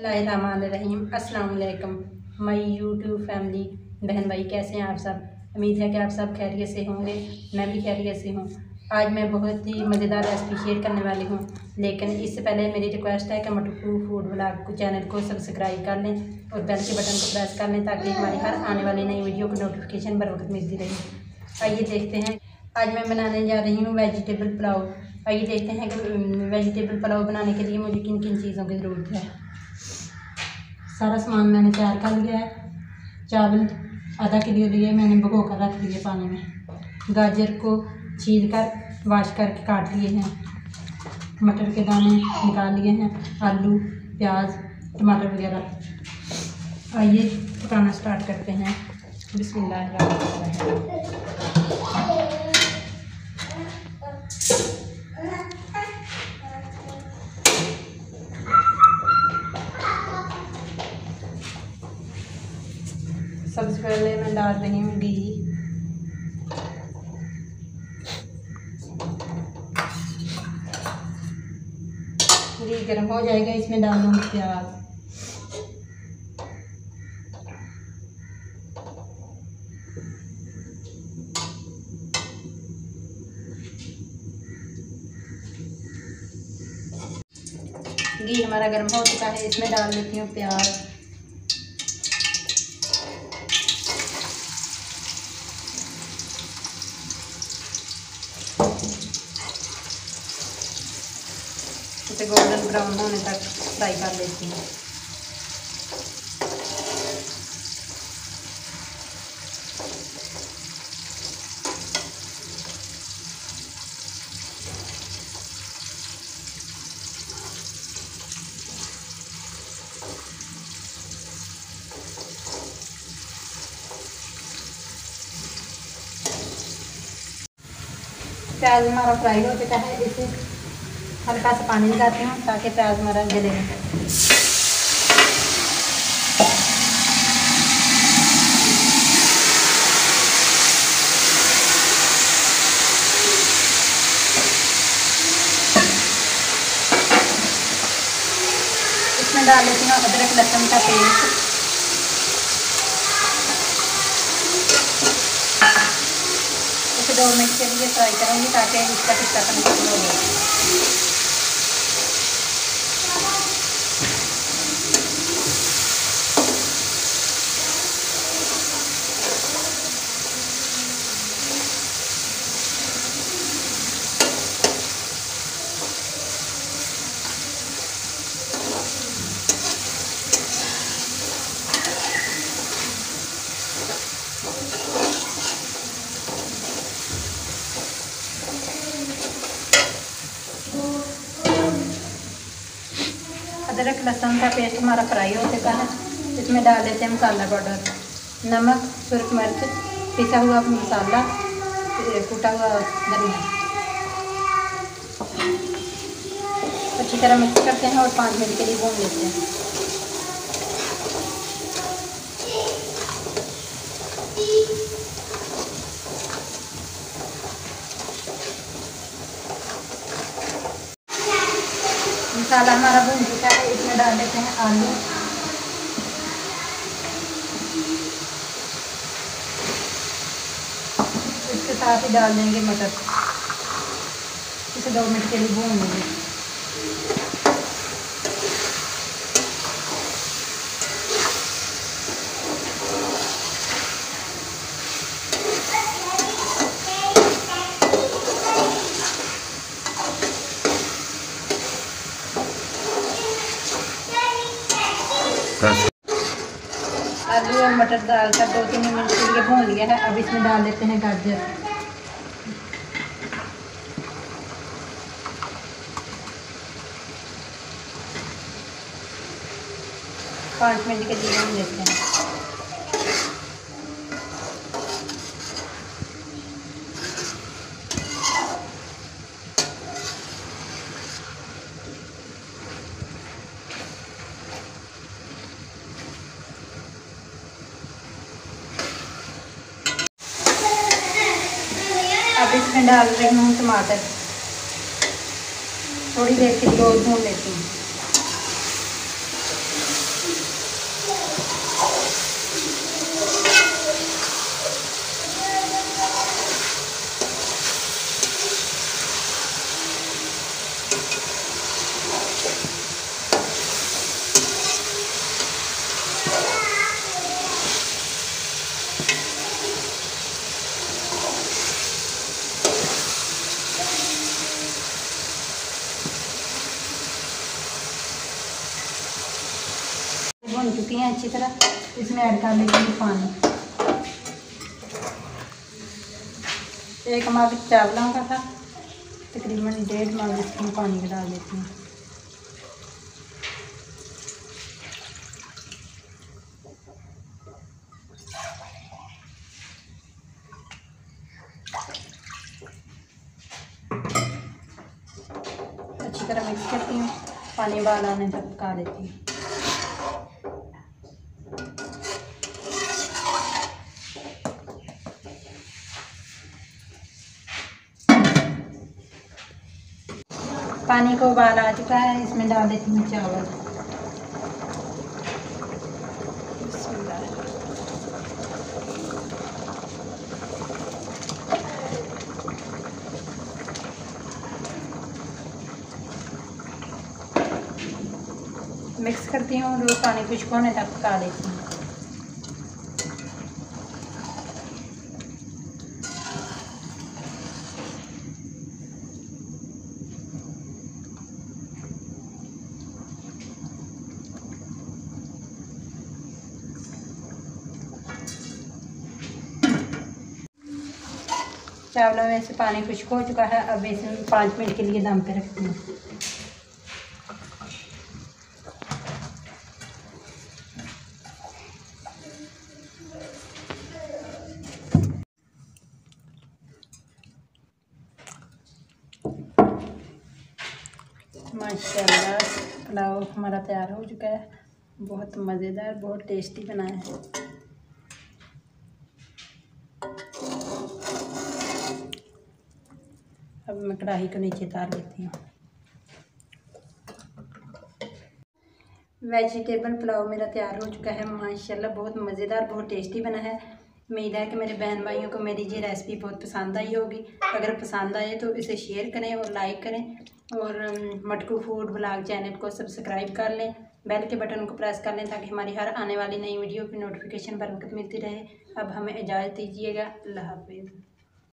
रहीम, अस्सलाम वालेकुम। मई YouTube family बहन भाई कैसे हैं आप सब? उम्मीद है कि आप सब खैरियत से होंगे, मैं भी खैरियत से हूँ। आज मैं बहुत ही मज़ेदार रेसिपी शेयर करने वाली हूँ, लेकिन इससे पहले मेरी रिक्वेस्ट है कि मटकू फ़ूड ब्लॉग को चैनल को सब्सक्राइब कर लें और बेल के बटन को प्रेस कर लें ताकि हमारी हर आने वाली नई वीडियो की नोटिफिकेशन बर वक्त मिलती रहे। आइए देखते हैं। आज मैं बनाने जा रही हूँ वेजिटेबल पुलाव आइए देखते हैं कि वेजिटेबल पुलाव बनाने के लिए मुझे किन किन चीज़ों की ज़रूरत है। सारा सामान मैंने तैयार कर लिया है। चावल, आधा किलो लिए मैंने भगो कर रख दिए पानी में। गाजर को छील कर वाश करके काट लिए हैं। मटर के दाने निकाल लिए हैं। आलू, प्याज, टमाटर वगैरह। आइए पकाना स्टार्ट करते हैं। बिस्मिल्लाह। सबसे पहले मैं डाल रही हूँ घी घी गर्म हो जाएगा, इसमें डाल दूँगी प्याज. घी हमारा गर्म हो चुका है, इसमें डाल देती हूँ प्याज इसे गोल्डन ब्राउन होने तक फ्राई कर लेती हूँ। प्याज हमारा फ्राई हो चुका है इसे हल्का सा पानी लगाती हूँ ताकि प्याज हमारा जले इसमें डाल लेती हूँ अदरक, लहसुन का पेस्ट। दो मिनट के लिए फ्राई करूँगी ताकि इसका टिक्का कंप्लीट हो जाए। अदरक, लहसुन का पेस्ट हमारा फ्राई हो चुका है। इसमें डाल देते हैं मसाला पाउडर। नमक, सुरख मिर्च, पिसा हुआ मसाला कूटा हुआ धनिया। अच्छी तरह मिक्स करते हैं और पाँच मिनट के लिए भून लेते हैं। मसाला हमारा भून चुका है, इसमें डाल देते हैं आलू। इसके साथ ही डाल देंगे मटर। इसे दो मिनट के लिए भून लेंगे। आलू और मटर दाल का दो तीन मिनट के लिए भून लिया है। अब इसमें डाल देते हैं गाजर। पाँच मिनट के लिए भून लेते हैं अब इसमें डाल रही हूँ टमाटर। थोड़ी देर के लिए और भून लेती हूँ। भुन चुकी हैं अच्छी तरह। इसमें ऐड कर हूँ पानी। एक मग चावलों का था। तकरीबन डेढ़ मग इसमें पानी डाल देती हूँ। अच्छी तरह मिक्स करती हूँ। पानी बाल आने तक पका लेती हूँ। पानी को उबाल आ चुका है, इसमें डाल देती हूँ चावल। मिक्स करती हूँ रोज पानी खुश्क होने तक पका लेती हूँ। चावलों में से पानी खुश्क हो चुका है, अब इसे पाँच मिनट के लिए दम पे रखती हूँ। माशाल्लाह, पुलाव हमारा तैयार हो चुका है। बहुत मज़ेदार, बहुत टेस्टी बना है। अब मैं कढ़ाई को नीचे तार लेती हूँ। वेजिटेबल पुलाव मेरा तैयार हो चुका है, माशाल्लाह बहुत मज़ेदार, बहुत टेस्टी बना है। उम्मीद है कि मेरे बहन भाइयों को मेरी ये रेसिपी बहुत पसंद आई होगी। अगर पसंद आए तो इसे शेयर करें और लाइक करें। और मटकू फ़ूड ब्लॉग चैनल को सब्सक्राइब कर लें। बेल के बटन को प्रेस कर लें ताकि हमारी हर आने वाली नई वीडियो की नोटिफिकेशन पर वक्त मिलती रहे। अब हमें इजाज़त दीजिएगा। अल्लाह हाफिज़।